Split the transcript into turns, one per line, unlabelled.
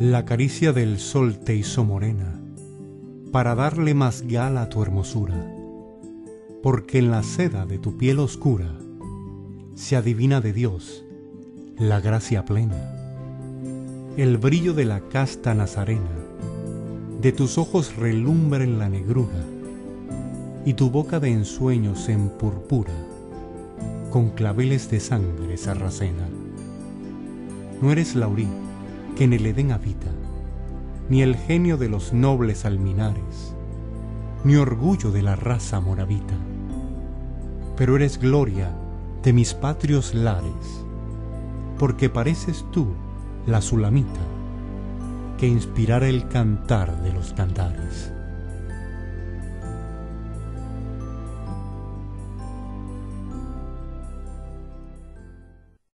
La caricia del sol te hizo morena para darle más gala a tu hermosura, porque en la seda de tu piel oscura se adivina de Dios la gracia plena, el brillo de la casta nazarena, de tus ojos relumbra en la negrura, y tu boca de ensueño se empurpura con claveles de sangre sarracena. No eres Laurí, que en habita, ni el genio de los nobles alminares, ni orgullo de la raza moravita, pero eres gloria de mis patrios lares, porque pareces tú la sulamita que inspirara el cantar de los cantares.